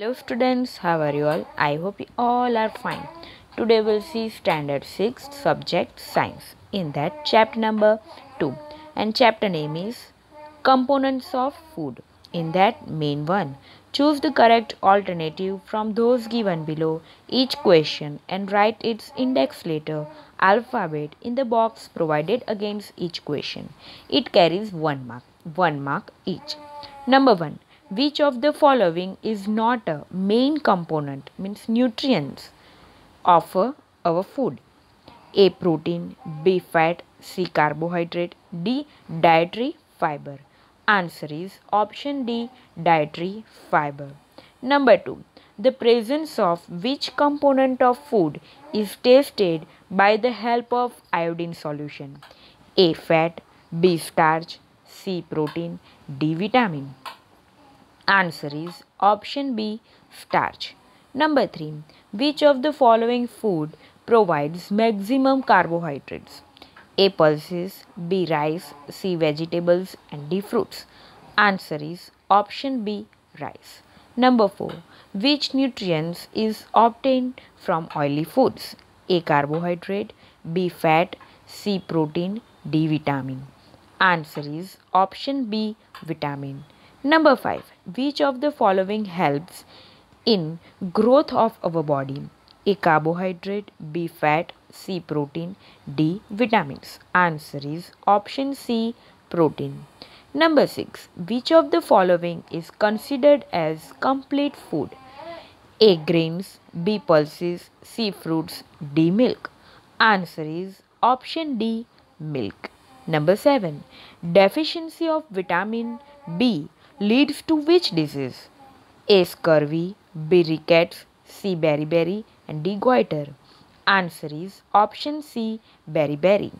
Hello students, how are you all? I hope you all are fine. Today we'll see standard 6 subject science. In that chapter number 2 and chapter name is components of food. In that main one, choose the correct alternative from those given below each question and write its index letter alphabet in the box provided against each question. It carries 1 mark, 1 mark each. Number 1 which of the following is not a main component means nutrients of our food? A protein b fat c carbohydrate d dietary fiber. Answer is option d dietary fiber. Number 2 the presence of which component of food is tested by the help of iodine solution? A fat b starch c protein d vitamin Answer is option B starch. Number 3. Which of the following food provides maximum carbohydrates? A pulses, B rice, C vegetables and D fruits. Answer is option B rice. Number 4. Which nutrients is obtained from oily foods? A carbohydrate, B fat, C protein, D vitamin. Answer is option B vitamin. Number 5. Which of the following helps in growth of our body? A carbohydrate, B fat, C protein, D vitamins. Answer is option C protein. Number 6. Which of the following is considered as complete food? A grains, B pulses, C fruits, D milk. Answer is option D milk. Number 7. Deficiency of vitamin B leads to which disease? A. Scurvy, B. Rickets, C. Beriberi, and D. Goiter. Answer is option C. Beriberi.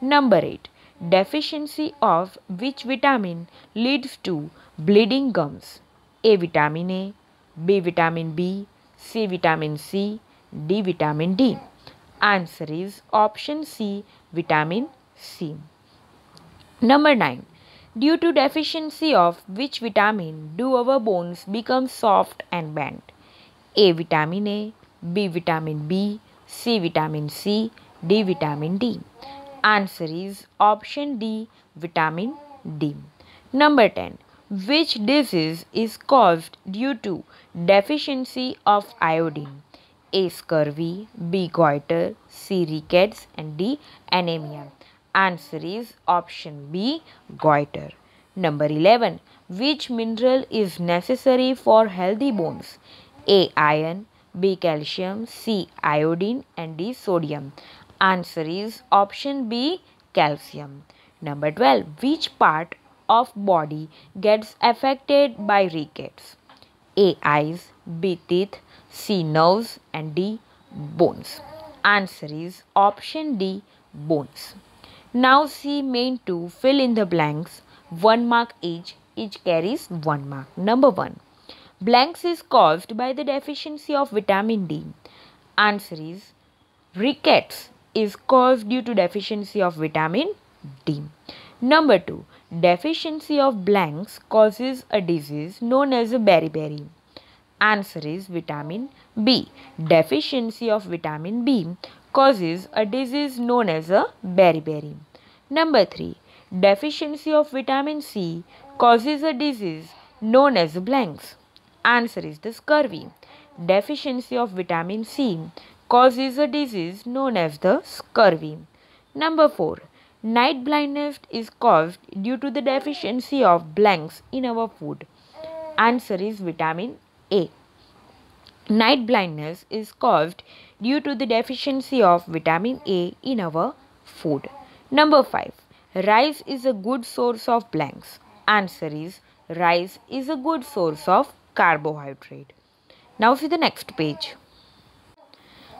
Number 8. Deficiency of which vitamin leads to bleeding gums? A. Vitamin A, B. Vitamin B, C. Vitamin C, D. Vitamin D. Answer is option C. Vitamin C. Number 9 Due to deficiency of which vitamin do our bones become soft and bent? A. Vitamin A, B. Vitamin B, C. Vitamin C, D. Vitamin D. Answer is option D. Vitamin D. Number 10. Which disease is caused due to deficiency of iodine? A. Scurvy, B. Goiter, C. Rickets, and D. Anemia. Answer is option B goiter. Number 11. Which mineral is necessary for healthy bones? A. Iron, B. Calcium, C. Iodine and D. Sodium. Answer is option B calcium. Number 12. Which part of body gets affected by rickets? A. Eyes, B. Teeth, C. Nerves and D. Bones. Answer is option D bones. Now see main 2 fill in the blanks 1 mark each each carries 1 mark. Number 1 blanks is caused by the deficiency of vitamin D. Answer is rickets is caused due to deficiency of vitamin D. Number 2 deficiency of blanks causes a disease known as a beriberi. Answer is vitamin B. Deficiency of vitamin B causes a disease known as a beriberi. Number 3. Deficiency of vitamin C causes a disease known as blanks. Answer is the scurvy. Deficiency of vitamin C causes a disease known as the scurvy. Number 4. Night blindness is caused due to the deficiency of blanks in our food. Answer is vitamin A. Night blindness is caused due to the deficiency of vitamin A in our food. Number 5. Rice is a good source of blanks. Answer is rice is a good source of carbohydrate. Now see the next page.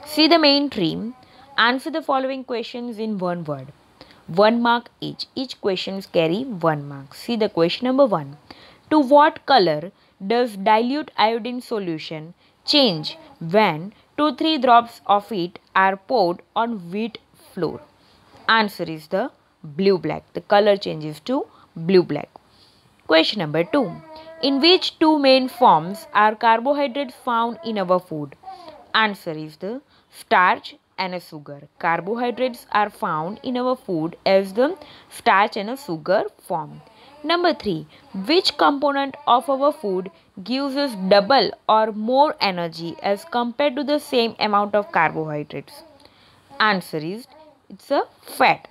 See the main tree. Answer the following questions in one word. One mark each. Each questions carry one mark. See the question number one. To what color does dilute iodine solution change when 2-3 drops of it are poured on wheat flour? Answer is the blue black. The color changes to blue black. Question number 2. In which two main forms are carbohydrates found in our food? Answer is the starch and a sugar. Carbohydrates are found in our food as the starch and a sugar form. Number 3. Which component of our food gives us double or more energy as compared to the same amount of carbohydrates? Answer is it's a fat.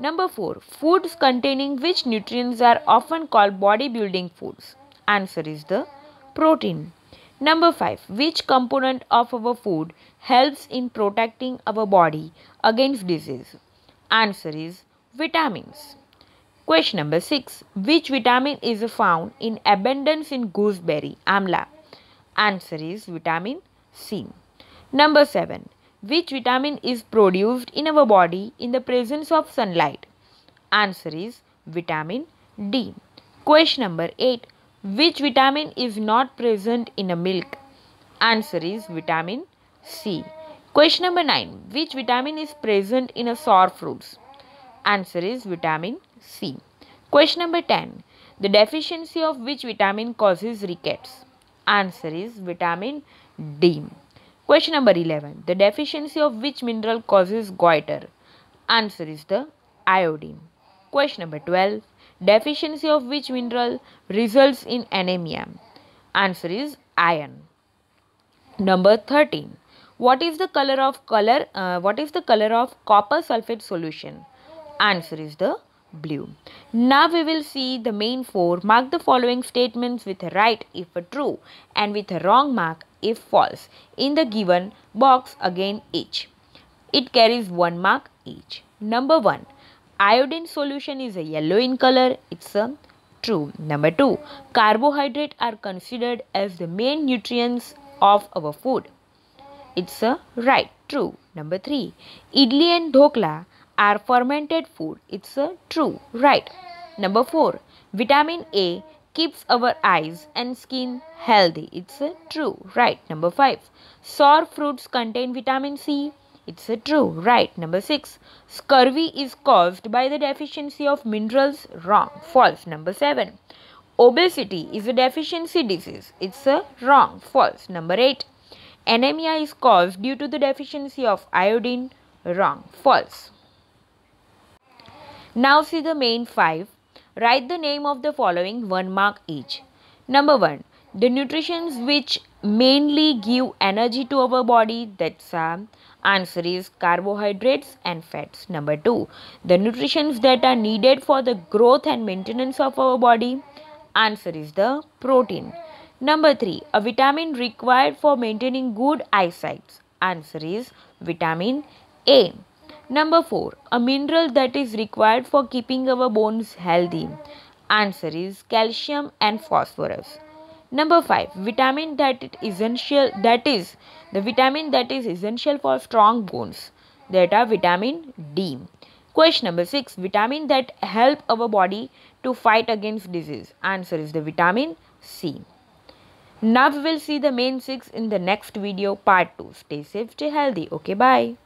Number 4. Foods containing which nutrients are often called bodybuilding foods? Answer is the protein. Number 5. Which component of our food helps in protecting our body against disease? Answer is vitamins. Question number 6. Which vitamin is found in abundance in gooseberry? Amla. Answer is vitamin C. Number 7. Which vitamin is produced in our body in the presence of sunlight? Answer is vitamin D. Question number 8. Which vitamin is not present in a milk? Answer is vitamin C. Question number 9. Which vitamin is present in a sour fruits? Answer is vitamin C. Question number 10. The deficiency of which vitamin causes rickets? Answer is vitamin D. Question number 11. The deficiency of which mineral causes goiter? Answer is the iodine. Question number 12. Deficiency of which mineral results in anemia? Answer is iron. Number 13. What is the color of color uh, what is the color of copper sulfate solution? Answer is the blue. Now we will see the main four. Mark the following statements with right if true and with a wrong mark if false in the given box again each. It carries one mark each. Number 1. Iodine solution is a yellow in color. It's a true. Number 2. Carbohydrate are considered as the main nutrients of our food. It's a right. True. Number 3. Idli and dhokla are fermented food. It's a true, right. Number 4. Vitamin A keeps our eyes and skin healthy. It's a true, right. Number 5. Sour fruits contain vitamin C. It's a true, right. Number 6. Scurvy is caused by the deficiency of minerals. Wrong, false. Number 7. Obesity is a deficiency disease. It's a wrong, false. Number 8. Anemia is caused due to the deficiency of iodine. Wrong, false. Now see the main five. Write the name of the following one mark each. Number one, the nutritions which mainly give energy to our body. That's uh, answer is carbohydrates and fats. Number two, the nutritions that are needed for the growth and maintenance of our body. Answer is the protein. Number three, a vitamin required for maintaining good eyesight. Answer is vitamin A. Number 4. A mineral that is required for keeping our bones healthy. Answer is calcium and phosphorus. Number 5. Vitamin that is essential that is the vitamin that is essential for strong bones. That are vitamin D. Question number 6. Vitamin that help our body to fight against disease. Answer is the vitamin C. Now we will see the main 6 in the next video part 2. Stay safe, stay healthy. Okay, bye.